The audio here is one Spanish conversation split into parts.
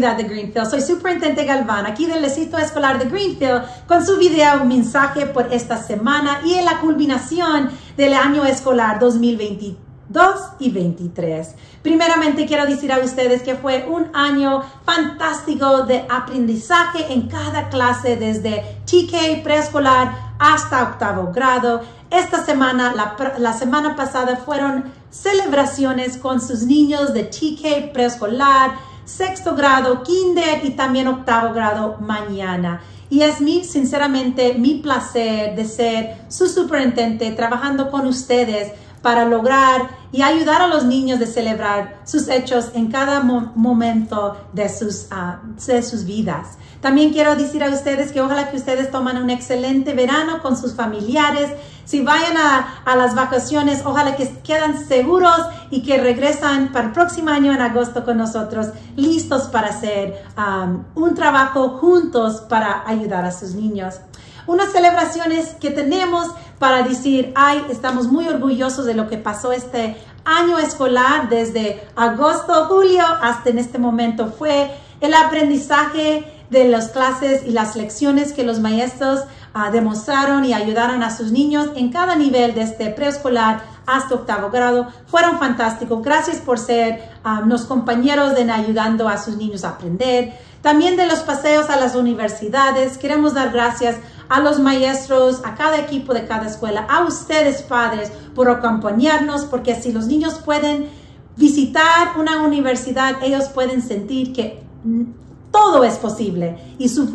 de Greenfield. Soy Superintendente Galván, aquí del Lecito Escolar de Greenfield, con su video mensaje por esta semana y en la culminación del año escolar 2022 y 23. Primeramente quiero decir a ustedes que fue un año fantástico de aprendizaje en cada clase desde TK preescolar hasta octavo grado. Esta semana, la, la semana pasada fueron celebraciones con sus niños de TK preescolar, sexto grado, kinder y también octavo grado mañana. Y es mi, sinceramente, mi placer de ser su superintendente trabajando con ustedes para lograr y ayudar a los niños de celebrar sus hechos en cada momento de sus, ah, de sus vidas. También quiero decir a ustedes que ojalá que ustedes tomen un excelente verano con sus familiares. Si vayan a, a las vacaciones, ojalá que quedan seguros y que regresan para el próximo año en agosto con nosotros, listos para hacer um, un trabajo juntos para ayudar a sus niños unas celebraciones que tenemos para decir, ay, estamos muy orgullosos de lo que pasó este año escolar desde agosto, julio hasta en este momento. Fue el aprendizaje de las clases y las lecciones que los maestros uh, demostraron y ayudaron a sus niños en cada nivel desde preescolar hasta octavo grado. Fueron fantásticos. Gracias por ser los compañeros de ayudando a sus niños a aprender. También de los paseos a las universidades. Queremos dar gracias a los maestros, a cada equipo de cada escuela, a ustedes padres por acompañarnos, porque así los niños pueden visitar una universidad, ellos pueden sentir que todo es posible y su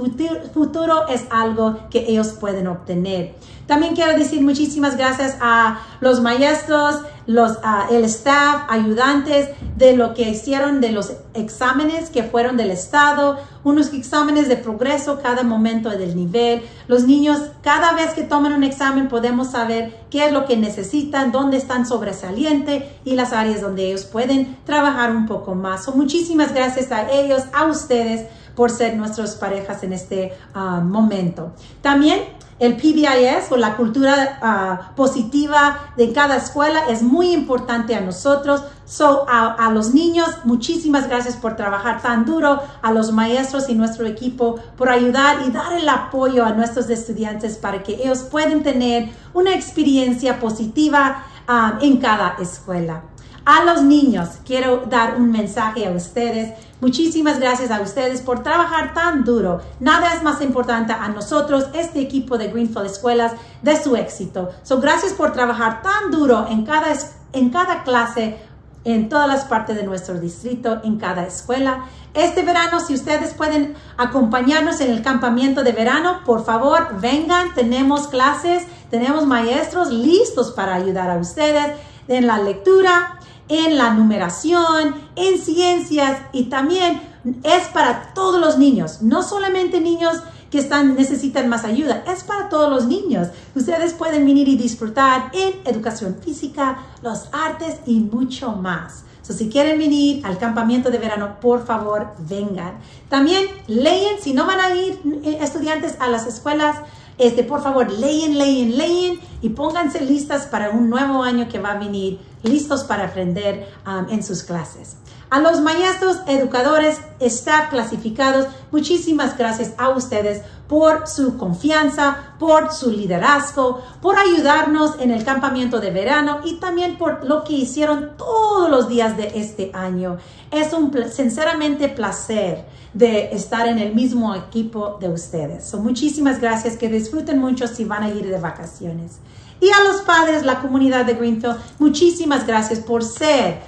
futuro es algo que ellos pueden obtener. También quiero decir muchísimas gracias a los maestros, los, el staff, ayudantes de lo que hicieron de los exámenes que fueron del Estado, unos exámenes de progreso cada momento del nivel. Los niños, cada vez que toman un examen, podemos saber qué es lo que necesitan, dónde están sobresalientes y las áreas donde ellos pueden trabajar un poco más. muchísimas gracias a ellos, a ustedes, por ser nuestras parejas en este ah, momento. También el PBIS o la cultura ah, positiva de cada escuela es muy importante a nosotros. So, a, los niños, muchísimas gracias por trabajar tan duro, a los maestros y nuestro equipo por ayudar y dar el apoyo a nuestros estudiantes para que ellos puedan tener una experiencia positiva ah, en cada escuela. A los niños, quiero dar un mensaje a ustedes. Muchísimas gracias a ustedes por trabajar tan duro. Nada es más importante a nosotros, este equipo de Greenfield Escuelas, de su éxito. So, gracias por trabajar tan duro en cada, en cada clase, en todas las partes de nuestro distrito, en cada escuela. Este verano, si ustedes pueden acompañarnos en el campamento de verano, por favor, vengan. Tenemos clases, tenemos maestros listos para ayudar a ustedes en la lectura, en la numeración, en ciencias y también es para todos los niños, no solamente niños que están, necesitan más ayuda, es para todos los niños. Ustedes pueden venir y disfrutar en educación física, los artes y mucho más. si quieren venir al campamento de verano, por favor, vengan. También leen, si no van a ir eh, estudiantes a las escuelas, este, por favor, leen, leen, leen y pónganse listas para un nuevo año que va a venir, listos para aprender um, en sus clases. A los maestros, educadores, staff clasificados, muchísimas gracias a ustedes por su confianza, por su liderazgo, por ayudarnos en el campamento de verano y también por lo que hicieron todos los días de este año. Es un sinceramente placer de estar en el mismo equipo de ustedes. So, muchísimas gracias, que disfruten mucho si van a ir de vacaciones. Y a los padres, la comunidad de Greenfield, muchísimas gracias por ser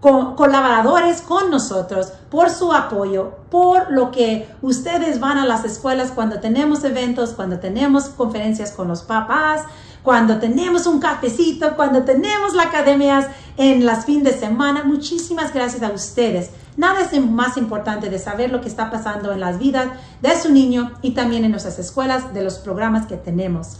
colaboradores con nosotros, por su apoyo, por lo que ustedes van a las escuelas cuando tenemos eventos, cuando tenemos conferencias con los papás, cuando tenemos un cafecito, cuando tenemos la academias en las fines de semana. Muchísimas gracias a ustedes. Nada es más importante de saber lo que está pasando en las vidas de su niño y también en nuestras escuelas, de los programas que tenemos.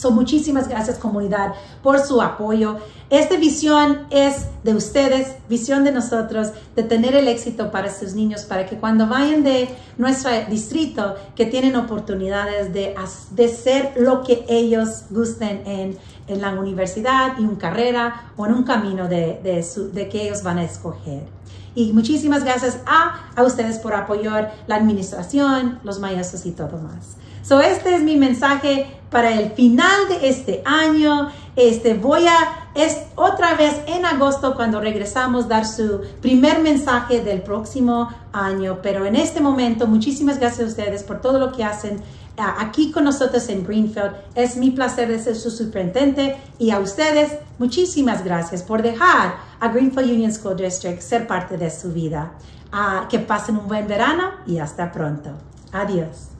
So, muchísimas gracias comunidad por su apoyo. Esta visión es de ustedes, visión de nosotros, de tener el éxito para sus niños, para que cuando vayan de nuestro distrito, que tienen oportunidades de, de ser lo que ellos gusten en, en la universidad y una carrera o en un camino de, de, que ellos van a escoger. Y muchísimas gracias a, a ustedes por apoyar la administración, los maestros y todo más. So, este es mi mensaje para el final de este año. Este, voy a, es otra vez en agosto cuando regresamos dar su primer mensaje del próximo año. Pero en este momento, muchísimas gracias a ustedes por todo lo que hacen aquí con nosotros en Greenfield. Es mi placer de ser su superintendente y a ustedes muchísimas gracias por dejar a Greenfield Union School District ser parte de su vida. Ah, que pasen un buen verano y hasta pronto. Adiós.